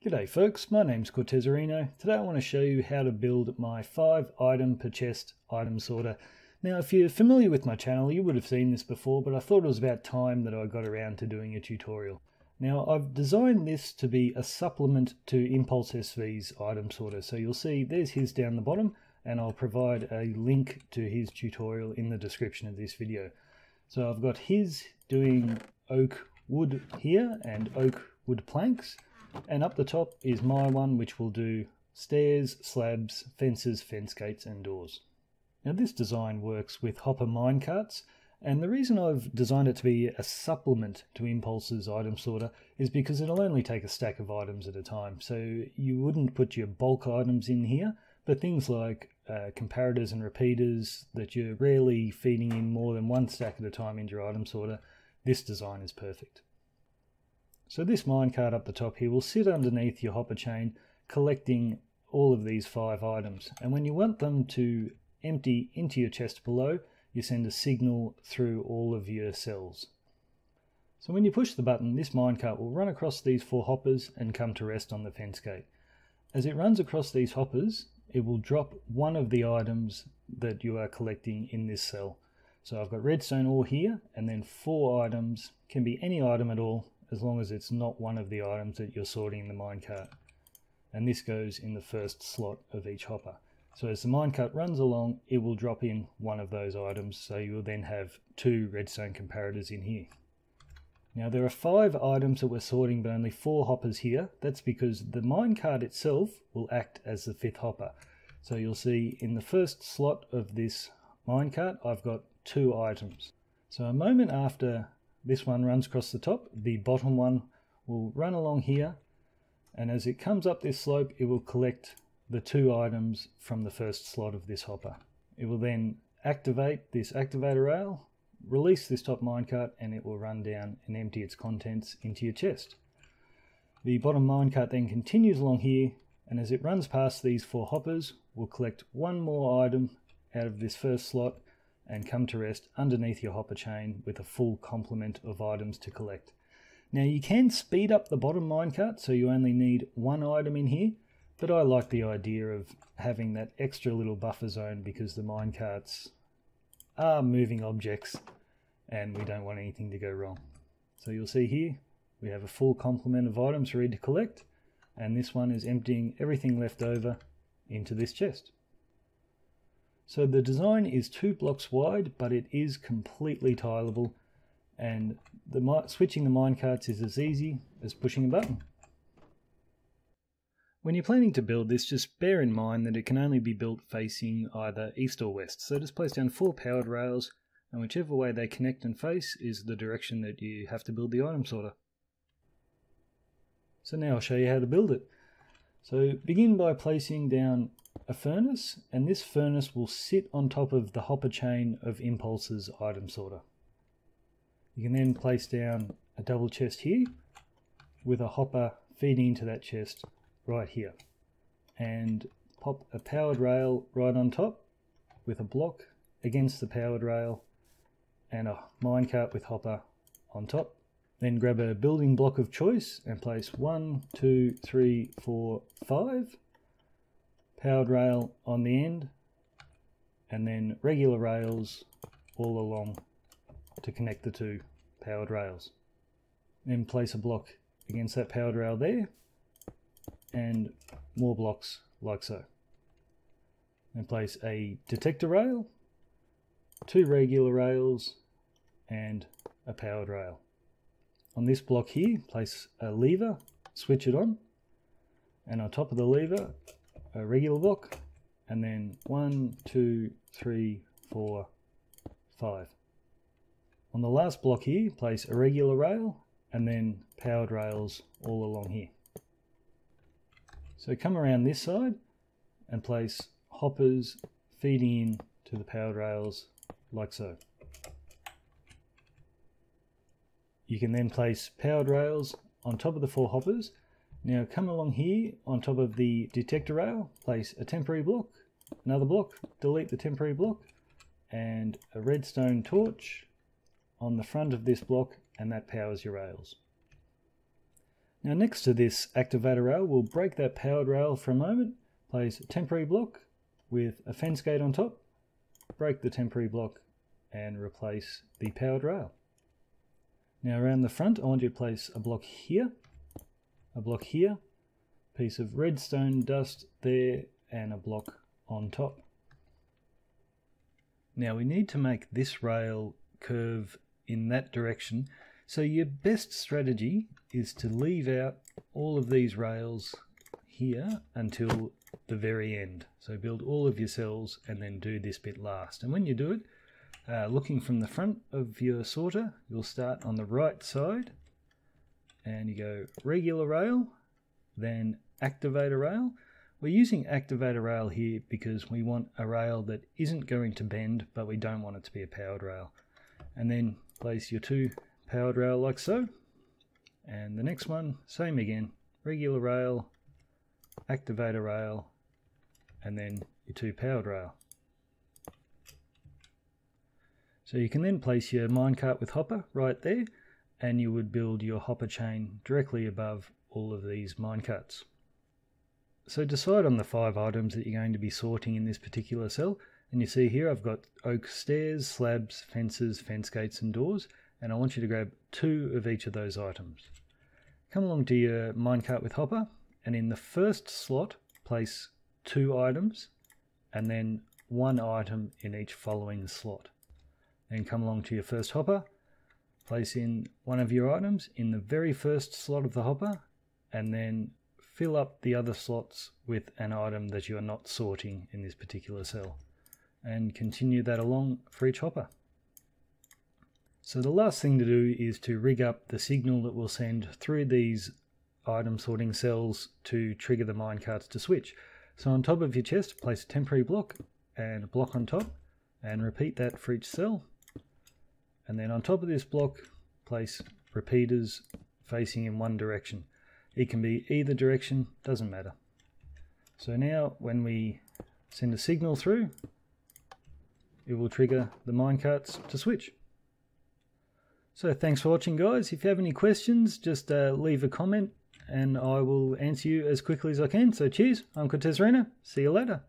G'day folks, my name's Cortezerino. Today I want to show you how to build my 5 item per chest item sorter. Now if you're familiar with my channel you would have seen this before but I thought it was about time that I got around to doing a tutorial. Now I've designed this to be a supplement to impulseSV's item sorter so you'll see there's his down the bottom and I'll provide a link to his tutorial in the description of this video. So I've got his doing oak wood here and oak wood planks and up the top is my one, which will do stairs, slabs, fences, fence gates, and doors. Now this design works with hopper minecarts, and the reason I've designed it to be a supplement to Impulse's item sorter is because it'll only take a stack of items at a time. So you wouldn't put your bulk items in here, but things like uh, comparators and repeaters that you're rarely feeding in more than one stack at a time into your item sorter, this design is perfect. So this minecart up the top here will sit underneath your hopper chain collecting all of these five items. And when you want them to empty into your chest below, you send a signal through all of your cells. So when you push the button, this minecart will run across these four hoppers and come to rest on the fence gate. As it runs across these hoppers, it will drop one of the items that you are collecting in this cell. So I've got redstone ore here, and then four items, can be any item at all, as long as it's not one of the items that you're sorting in the minecart. And this goes in the first slot of each hopper. So as the minecart runs along, it will drop in one of those items, so you will then have two redstone comparators in here. Now there are five items that we're sorting, but only four hoppers here. That's because the minecart itself will act as the fifth hopper. So you'll see in the first slot of this minecart, I've got two items. So a moment after this one runs across the top. The bottom one will run along here. And as it comes up this slope, it will collect the two items from the first slot of this hopper. It will then activate this activator rail, release this top minecart, and it will run down and empty its contents into your chest. The bottom minecart then continues along here, and as it runs past these four hoppers, will collect one more item out of this first slot and come to rest underneath your hopper chain with a full complement of items to collect. Now you can speed up the bottom minecart so you only need one item in here, but I like the idea of having that extra little buffer zone because the minecarts are moving objects and we don't want anything to go wrong. So you'll see here we have a full complement of items ready to collect and this one is emptying everything left over into this chest. So the design is two blocks wide, but it is completely tileable and the switching the minecarts is as easy as pushing a button. When you're planning to build this, just bear in mind that it can only be built facing either east or west. So just place down four powered rails, and whichever way they connect and face is the direction that you have to build the item sorter. So now I'll show you how to build it. So begin by placing down a furnace, and this furnace will sit on top of the hopper chain of Impulse's item sorter. You can then place down a double chest here with a hopper feeding into that chest right here and pop a powered rail right on top with a block against the powered rail and a minecart with hopper on top. Then grab a building block of choice and place one, two, three, four, five powered rail on the end, and then regular rails all along to connect the two powered rails. Then place a block against that powered rail there, and more blocks like so. Then place a detector rail, two regular rails, and a powered rail. On this block here, place a lever, switch it on, and on top of the lever, a regular block, and then one, two, three, four, five. On the last block here, place a regular rail and then powered rails all along here. So come around this side and place hoppers feeding in to the powered rails like so. You can then place powered rails on top of the four hoppers now come along here on top of the detector rail, place a temporary block, another block, delete the temporary block, and a redstone torch on the front of this block and that powers your rails. Now next to this activator rail, we'll break that powered rail for a moment, place a temporary block with a fence gate on top, break the temporary block and replace the powered rail. Now around the front, I want you to place a block here, a block here, piece of redstone dust there, and a block on top. Now we need to make this rail curve in that direction. So your best strategy is to leave out all of these rails here until the very end. So build all of your cells and then do this bit last. And when you do it, uh, looking from the front of your sorter, you'll start on the right side and you go regular rail, then activator rail. We're using activator rail here because we want a rail that isn't going to bend, but we don't want it to be a powered rail. And then place your two powered rail like so. And the next one, same again, regular rail, activator rail, and then your two powered rail. So you can then place your minecart with hopper right there, and you would build your hopper chain directly above all of these minecarts. So decide on the five items that you're going to be sorting in this particular cell. And you see here I've got oak stairs, slabs, fences, fence gates and doors. And I want you to grab two of each of those items. Come along to your minecart with hopper and in the first slot place two items and then one item in each following slot. Then come along to your first hopper, place in one of your items in the very first slot of the hopper, and then fill up the other slots with an item that you are not sorting in this particular cell. And continue that along for each hopper. So the last thing to do is to rig up the signal that will send through these item sorting cells to trigger the minecarts to switch. So on top of your chest, place a temporary block and a block on top and repeat that for each cell and then on top of this block, place repeaters facing in one direction. It can be either direction, doesn't matter. So now when we send a signal through, it will trigger the minecarts to switch. So thanks for watching guys. If you have any questions, just uh, leave a comment and I will answer you as quickly as I can. So cheers, I'm Cortezerino. See you later.